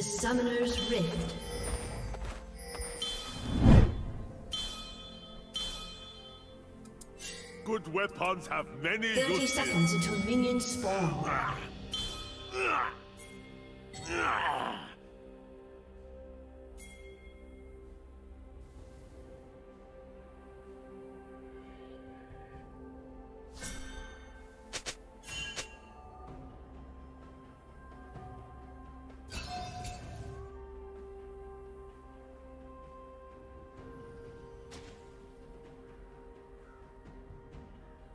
To Summoner's Rift. Good weapons have many 30 uses. seconds until minions spawn.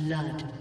Blood.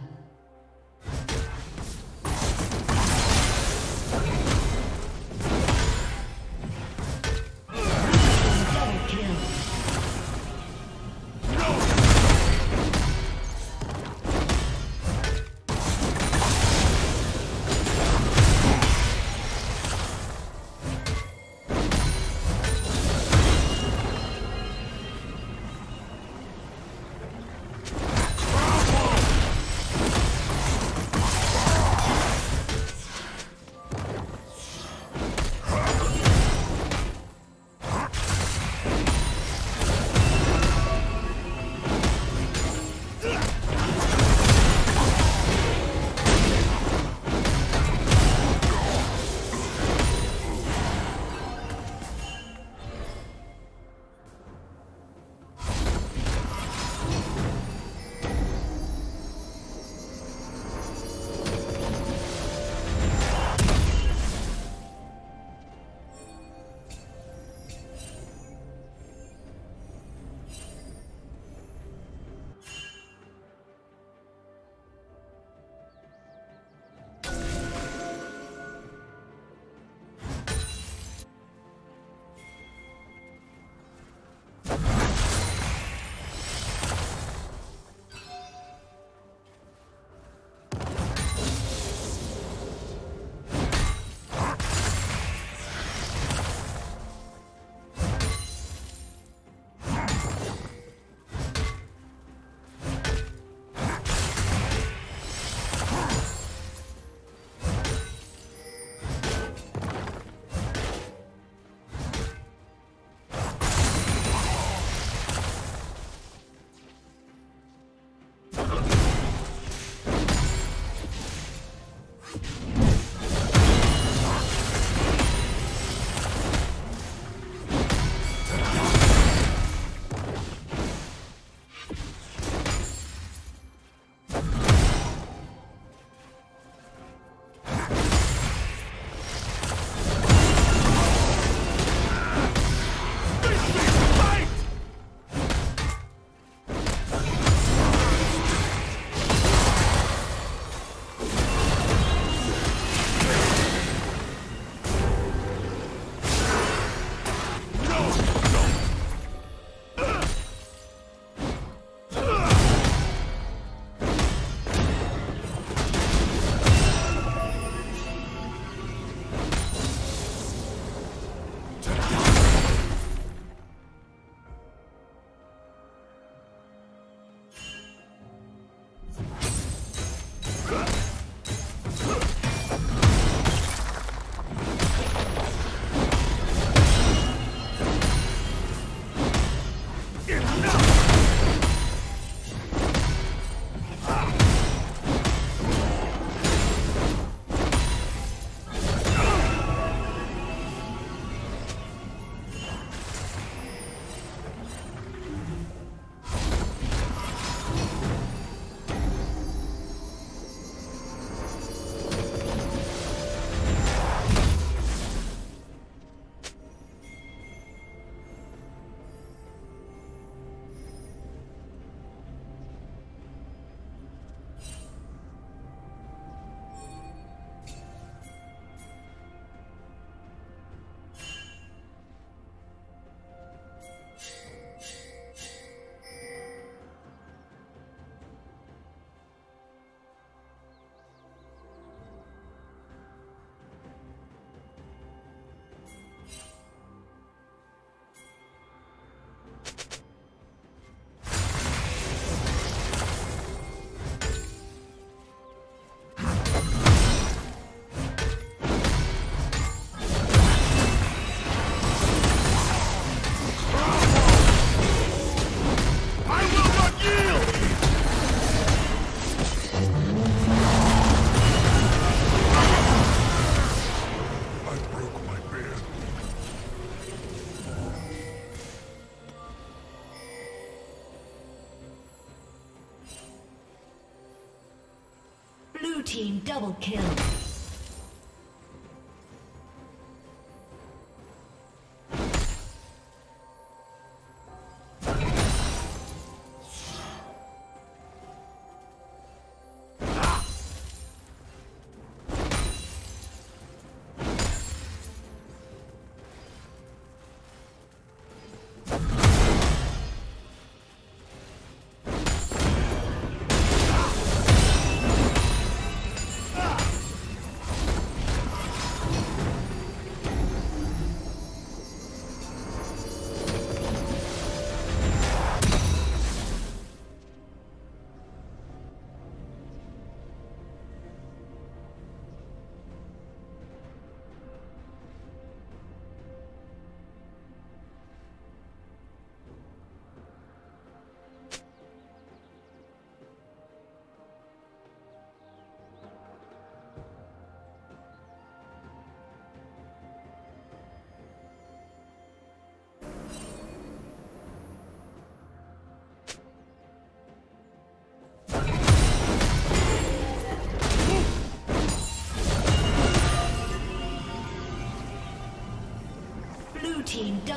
Team double kill.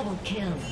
Double kill.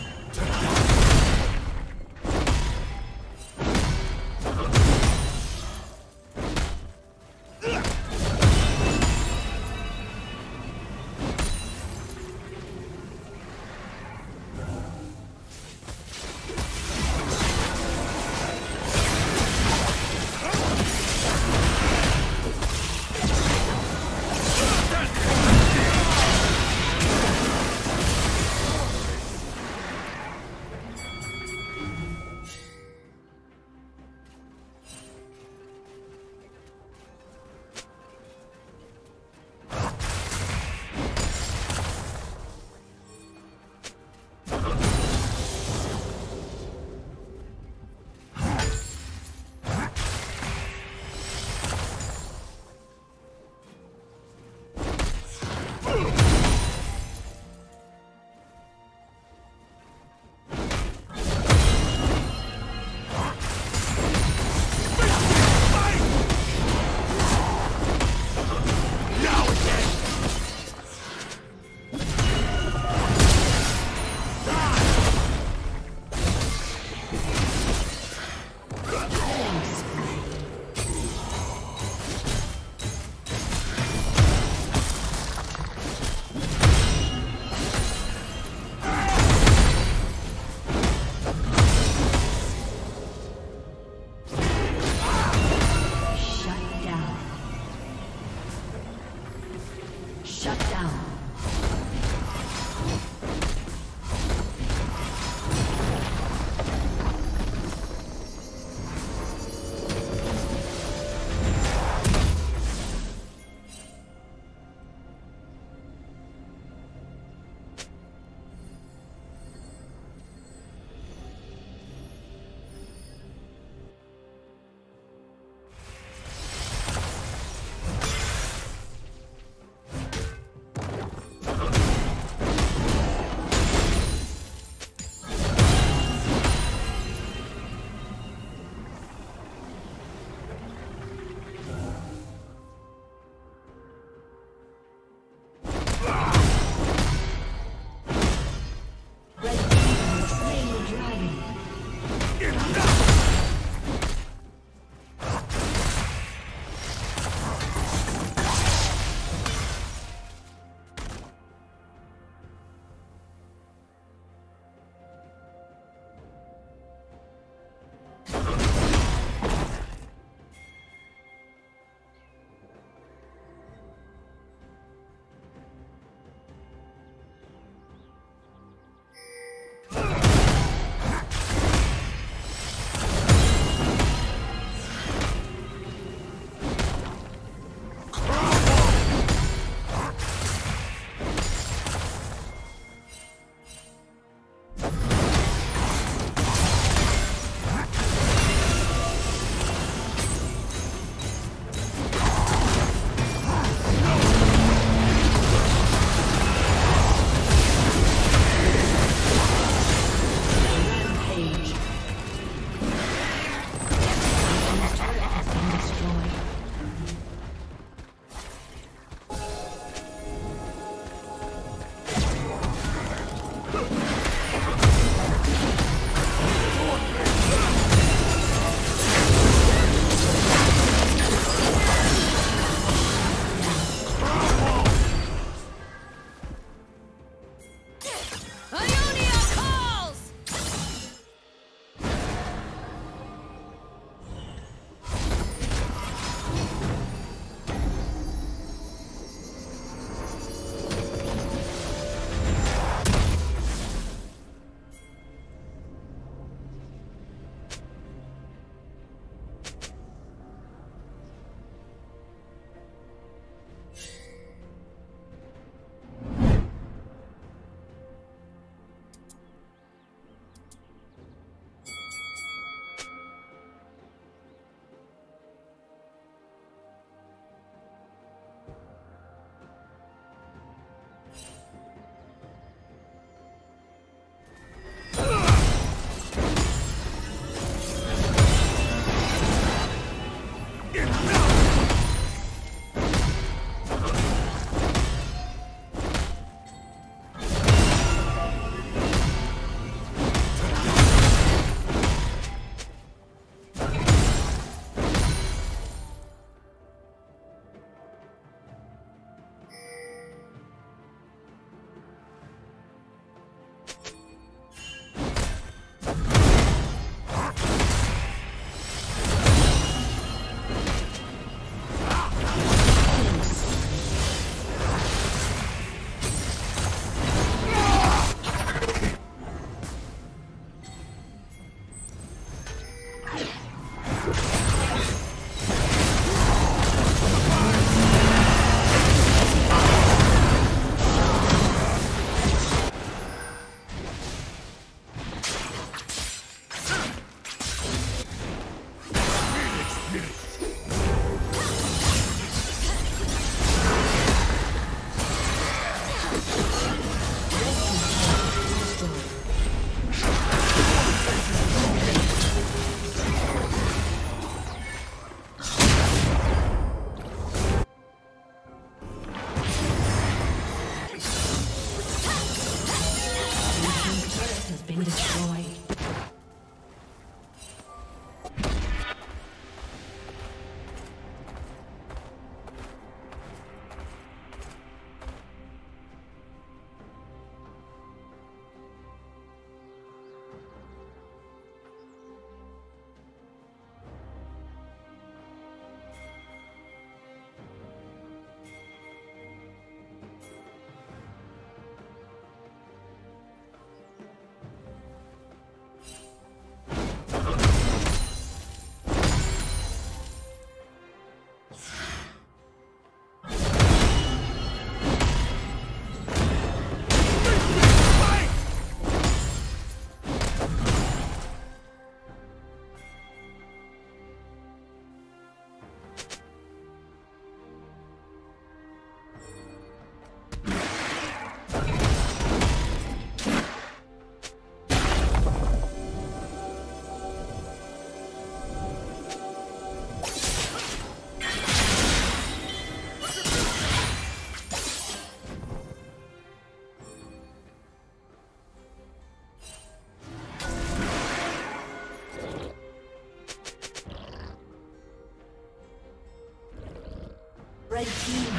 Red team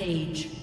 Rampage.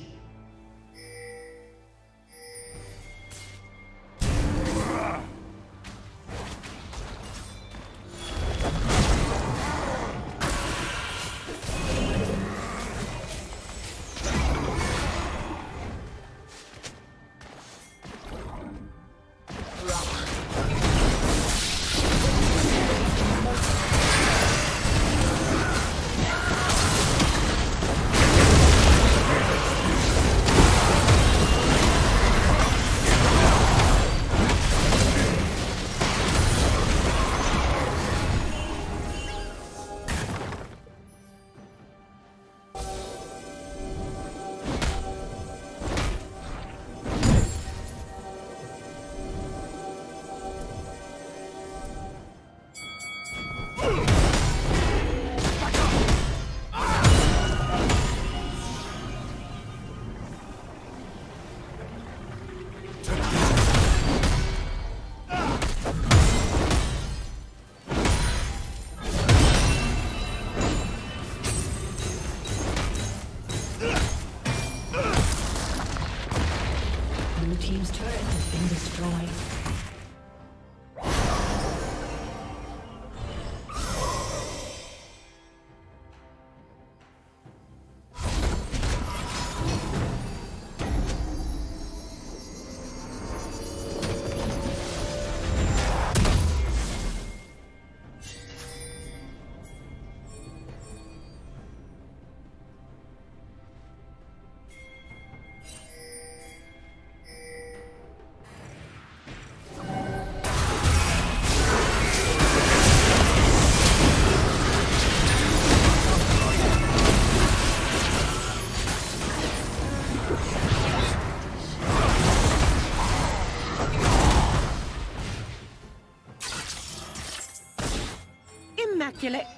起来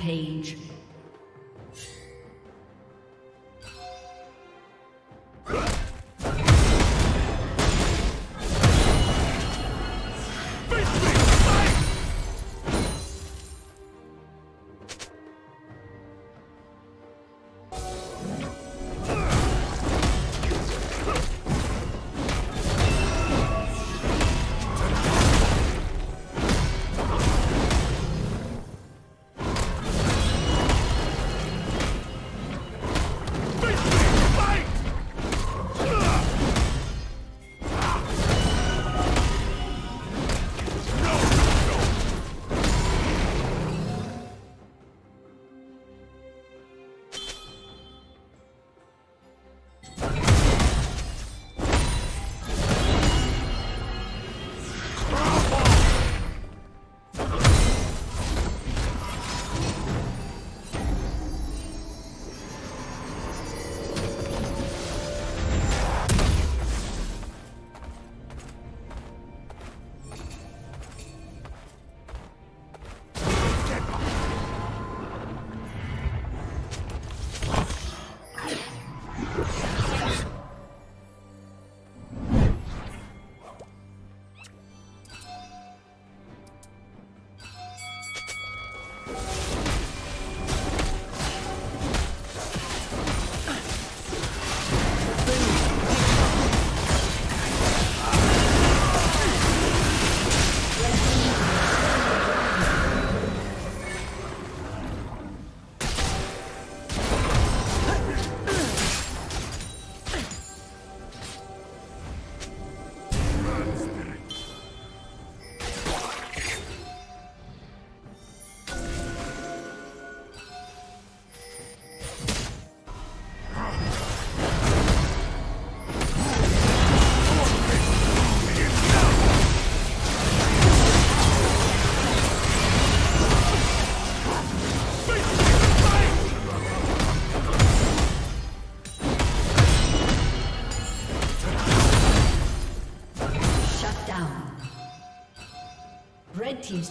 Rampage.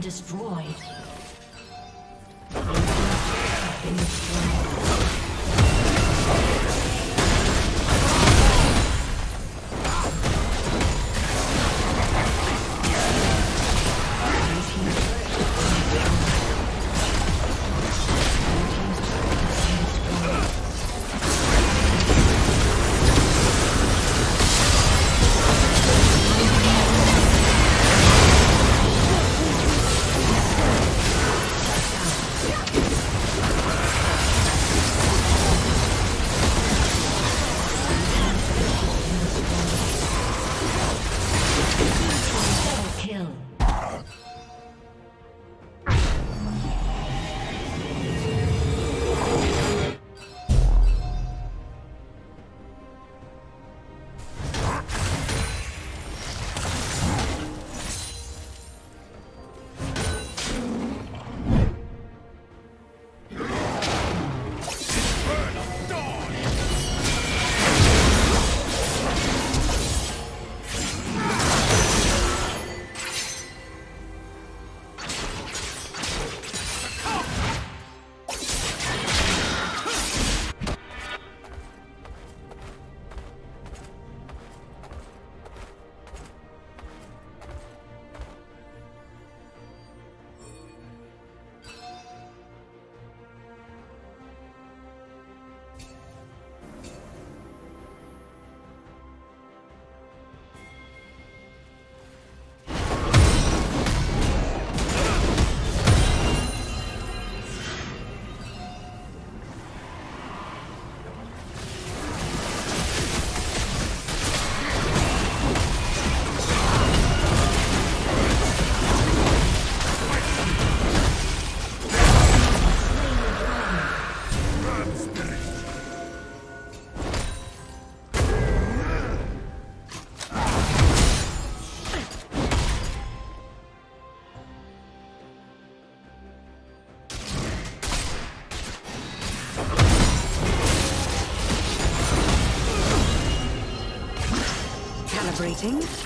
Celebrating. I never miss.